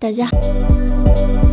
大家好。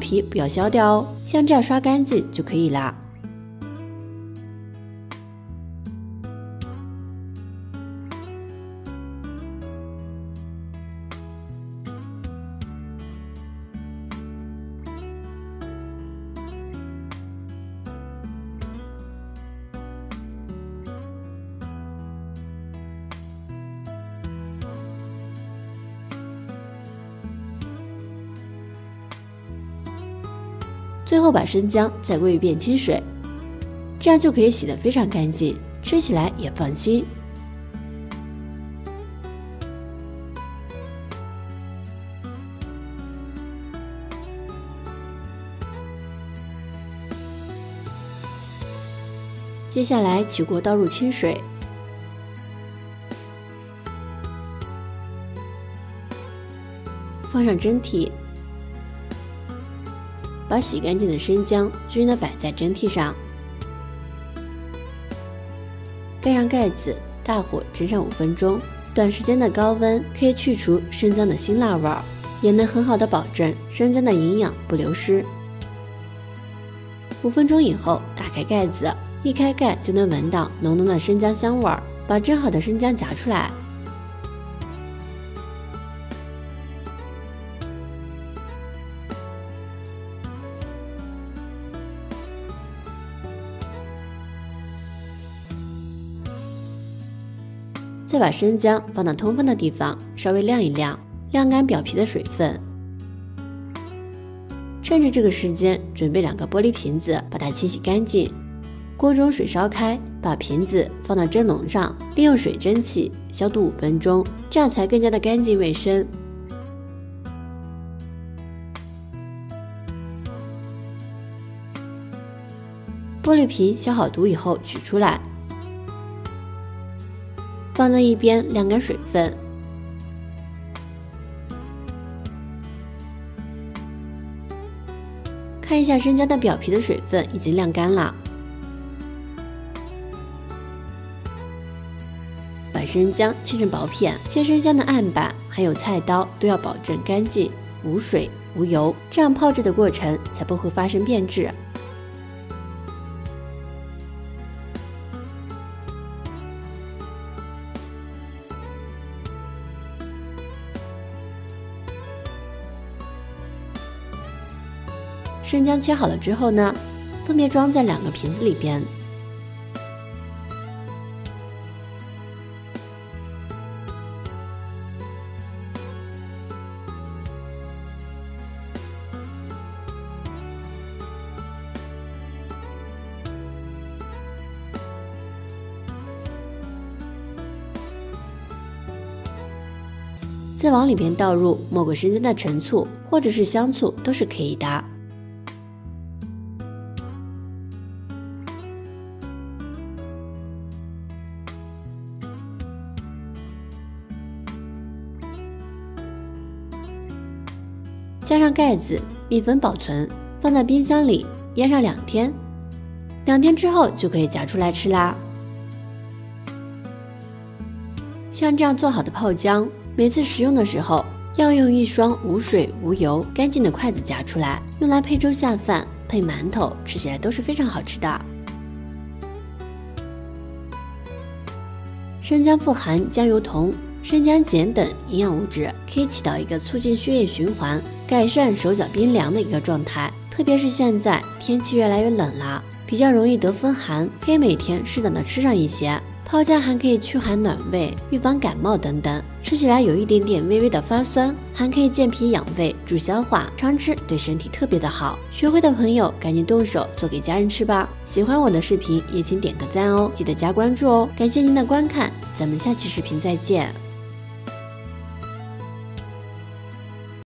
皮不要削掉哦，像这样刷干净就可以啦。最后把生姜再过一遍清水，这样就可以洗得非常干净，吃起来也放心。接下来起锅倒入清水，放上蒸屉。把洗干净的生姜均匀的摆在蒸屉上，盖上盖子，大火蒸上五分钟。短时间的高温可以去除生姜的辛辣味儿，也能很好的保证生姜的营养不流失。五分钟以后，打开盖子，一开盖就能闻到浓浓的生姜香味儿。把蒸好的生姜夹出来。再把生姜放到通风的地方，稍微晾一晾，晾干表皮的水分。趁着这个时间，准备两个玻璃瓶子，把它清洗干净。锅中水烧开，把瓶子放到蒸笼上，利用水蒸气消毒五分钟，这样才更加的干净卫生。玻璃瓶消好毒以后取出来。放在一边晾干水分。看一下生姜的表皮的水分已经晾干了，把生姜切成薄片。切生姜的案板还有菜刀都要保证干净、无水、无油，这样泡制的过程才不会发生变质。生姜切好了之后呢，分别装在两个瓶子里边。再往里边倒入没过生姜的陈醋或者是香醋，都是可以的。加上盖子密封保存，放在冰箱里腌上两天。两天之后就可以夹出来吃啦。像这样做好的泡姜，每次食用的时候要用一双无水无油、干净的筷子夹出来，用来配粥下饭、配馒头，吃起来都是非常好吃的。生姜富含姜油酮、生姜碱等营养物质，可以起到一个促进血液循环、改善手脚冰凉的一个状态。特别是现在天气越来越冷了，比较容易得风寒，可以每天适当的吃上一些。泡姜还可以驱寒暖胃、预防感冒等等，吃起来有一点点微微的发酸，还可以健脾养胃、助消化，常吃对身体特别的好。学会的朋友赶紧动手做给家人吃吧！喜欢我的视频也请点个赞哦，记得加关注哦！感谢您的观看，咱们下期视频再见。